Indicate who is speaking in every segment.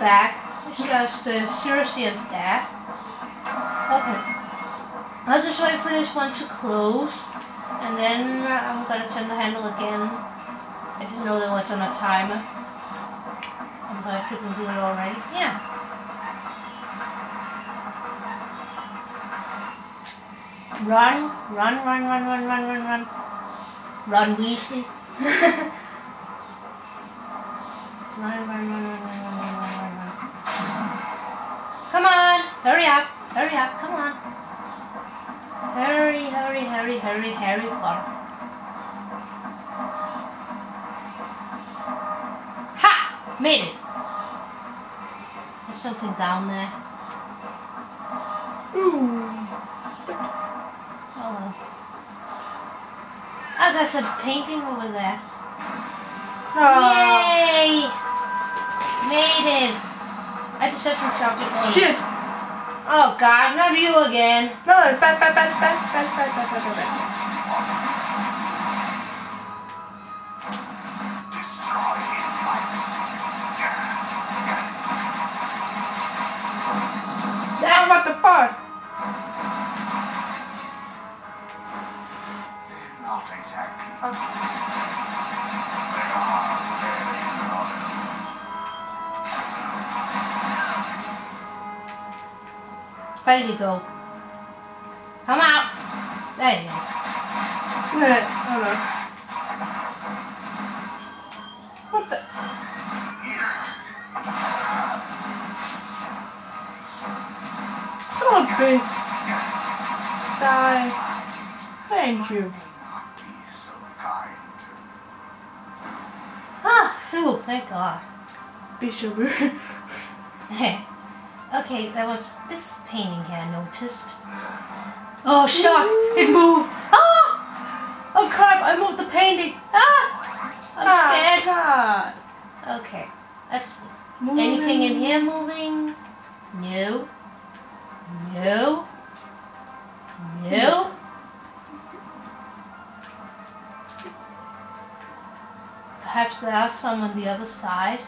Speaker 1: back. It's just uh, seriously instead. Okay. I'll just wait for this one to close. And then uh, I'm gonna turn the handle again. I didn't know there was on a timer. And I couldn't do it already. Yeah. Run, run, run, run, run, run, run, run. Run, Weasley. Hurry up! Come on! Hurry, hurry, hurry, hurry, Harry Potter. Ha! Made it! There's something down there.
Speaker 2: Ooh.
Speaker 1: Oh well. Oh, there's a painting over there.
Speaker 2: Ah.
Speaker 1: Yay! Made it! I just have some chocolate.
Speaker 2: Shit.
Speaker 1: Oh god, not you again.
Speaker 2: No, bad, bad, bad, bad, bad, bad, bad, bad, bad. Ah, what the fuck?
Speaker 3: Not exactly.
Speaker 2: Oh.
Speaker 1: Where did he go? Come out! There he is.
Speaker 2: Wait, hold on. What the? Of a bitch. Die. Thank you.
Speaker 3: Not be so kind.
Speaker 1: Ah, phew, thank god.
Speaker 2: Bishop.
Speaker 1: okay, there was this painting here I noticed. Oh, shock! It moved! Ah! Oh crap, I moved the painting! Ah! I'm scared.
Speaker 2: God.
Speaker 1: Okay, let's Anything in here moving? No. No. No. Perhaps there are some on the other side.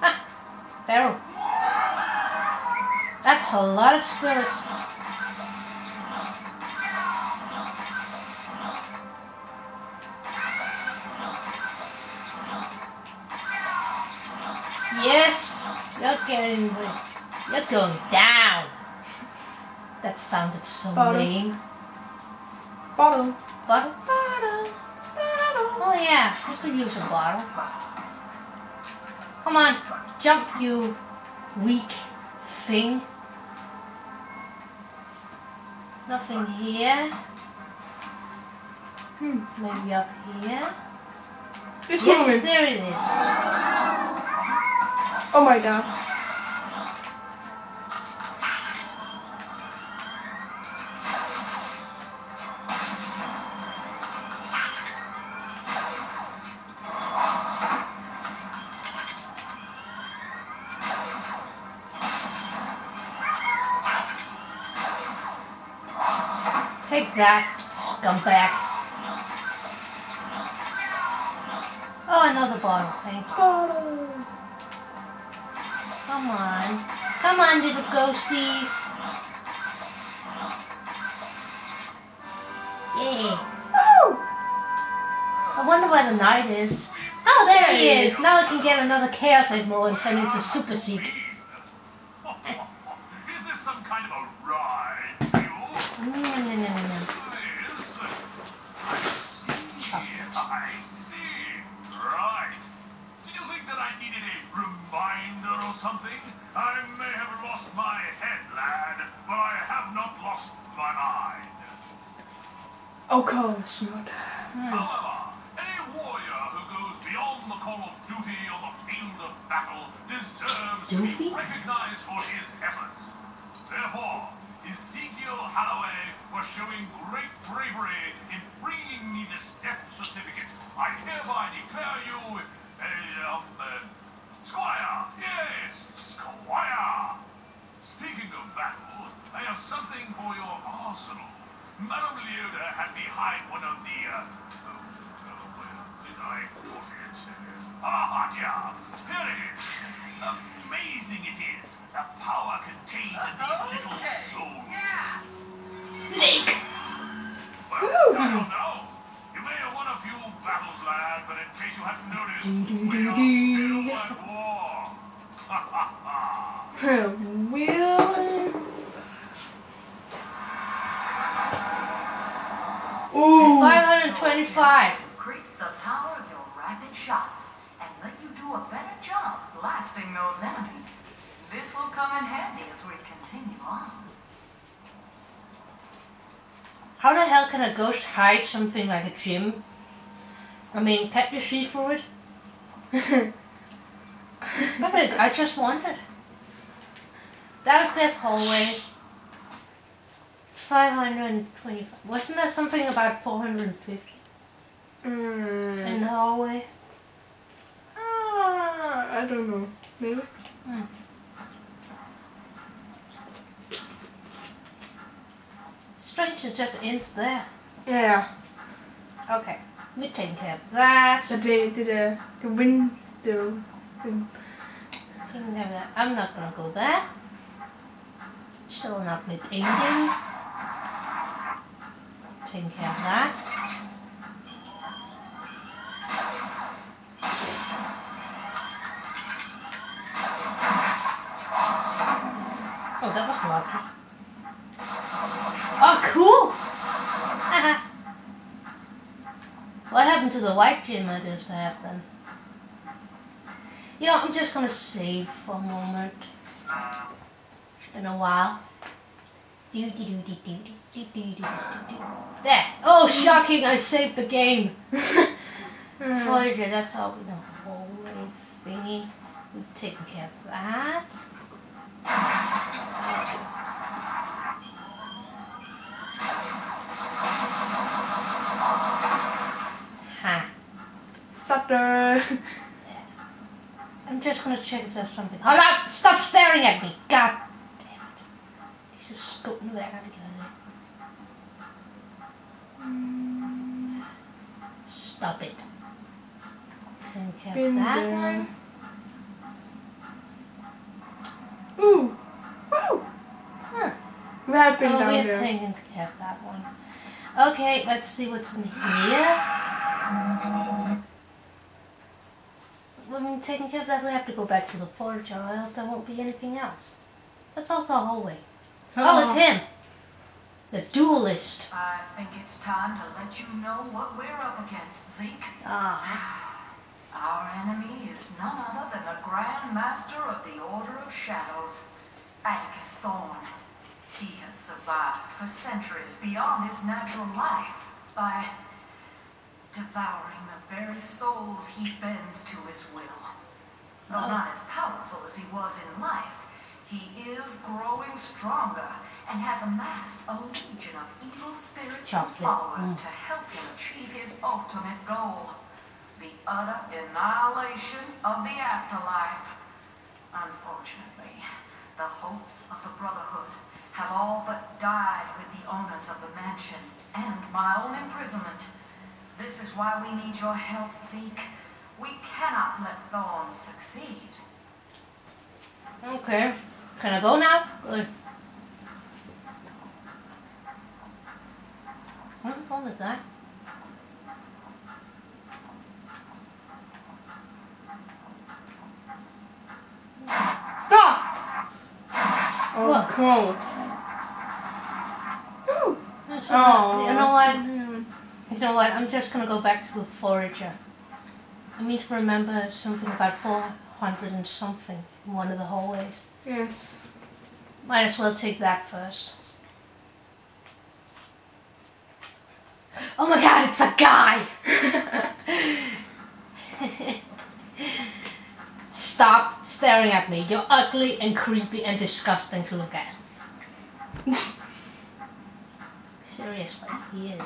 Speaker 1: Ah, barrel. That's a lot of spirits. Yes, you're getting, you're going down. That sounded so
Speaker 2: Bottom.
Speaker 1: lame.
Speaker 2: Bottle.
Speaker 1: Bottle, bottle, bottle. Oh yeah, I could use a bottle. Come on, jump, you weak thing. Nothing here. Hmm, maybe up here.
Speaker 2: It's
Speaker 1: yes,
Speaker 2: moving.
Speaker 1: there it is.
Speaker 2: Oh my god.
Speaker 1: Take that, scumbag. Oh, another bottle. Thank you.
Speaker 2: Bottle.
Speaker 1: Come on. Come on, little ghosties. Yeah.
Speaker 2: Oh!
Speaker 1: I wonder where the knight is. Oh, there he is. Now I can get another Chaos Egg and turn into Super Seek.
Speaker 3: Something? I may have lost my head, lad, but I have not lost my mind.
Speaker 2: Of course not.
Speaker 3: However, any warrior who goes beyond the call of duty on the field of battle deserves to be recognized for his efforts. Therefore, Ezekiel Holloway for showing great bravery in bringing me this death certificate. I hereby declare you a, um, uh, squire. Yes, squire. Speaking of battle, I have something for your arsenal. Madame Leota had me hide one of the, uh, oh, oh, where did I put it? Ah, yeah, here it is. Amazing it is, the power contained in these little souls.
Speaker 1: Link!
Speaker 3: Well, I don't know. You may have won a few battles, lad, but in case you hadn't noticed, we are still at war. Ha ha ha.
Speaker 2: Ooh.
Speaker 1: 525.
Speaker 4: Increase the power of your rapid shots and let you do a better job blasting those enemies. This will come in handy as we continue on.
Speaker 1: How the hell can a ghost hide something like a gym? I mean, can't you see through it? Look it, I just wanted. Downstairs hallway. 525. Wasn't there something about 450 in
Speaker 2: Mm.
Speaker 1: the hallway?
Speaker 2: Ah, I don't know. Maybe.
Speaker 1: Strange it just ends there.
Speaker 2: Yeah.
Speaker 1: Okay, we take care of that.
Speaker 2: So they did a, a window thing.
Speaker 1: Taking care of that. I'm not gonna go there. Still not with Indian. Taking care of that. Oh, that was lucky. Oh, cool! What happened to the white gym I just had then? You know, I'm just gonna save for a moment. It's a while. Do do do do do do do do do do. There. Oh, shocking! I saved the game. Hmm. Voyager, that's all we know. Holy thingy. We've taken care of that. Ha.
Speaker 2: Sutter.
Speaker 1: I'm just gonna check if there's something. Hold on! Stop staring at me! God Stop it. Take care of
Speaker 2: Been
Speaker 1: that
Speaker 2: there.
Speaker 1: one.
Speaker 2: Ooh. Woo.
Speaker 1: Huh.
Speaker 2: Oh, we have been
Speaker 1: Oh,
Speaker 2: down
Speaker 1: we have
Speaker 2: there.
Speaker 1: taken care of that one. Okay, let's see what's in here. When we've taken care of that, we have to go back to the forge, or else there won't be anything else. That's also a hallway. Oh, it's him! The duelist.
Speaker 4: I think it's time to let you know what we're up against, Zeke.
Speaker 1: Ah,
Speaker 4: Our enemy is none other than the Grand Master of the Order of Shadows, Atticus Thorn. He has survived for centuries beyond his natural life by devouring the very souls he bends to his will. Though
Speaker 1: Oh.
Speaker 4: not as powerful as he was in life, he is growing stronger and has amassed a legion of evil spirits and followers
Speaker 1: Mm.
Speaker 4: to help him achieve his ultimate goal the utter annihilation of the afterlife. Unfortunately, the hopes of the Brotherhood have all but died with the owners of the mansion and my own imprisonment. This is why we need your help, Zeke. We cannot let Thorn succeed.
Speaker 1: okay. Can I go now? Good. What what was that?
Speaker 2: Ah! Oh,
Speaker 1: What?
Speaker 2: close.
Speaker 1: That's
Speaker 2: Oh,
Speaker 1: you know what?
Speaker 2: mm,
Speaker 1: You know what? I'm just gonna go back to the forager. I need to remember something about 400 and something in one of the hallways.
Speaker 2: Yes.
Speaker 1: Might as well take that first. Oh my god, it's a guy! Stop staring at me. You're ugly and creepy and disgusting to look at. Seriously, he is.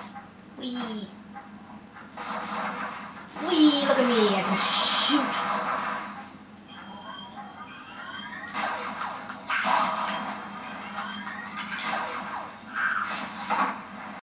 Speaker 1: Wee. Wee, look at me. I can shoot.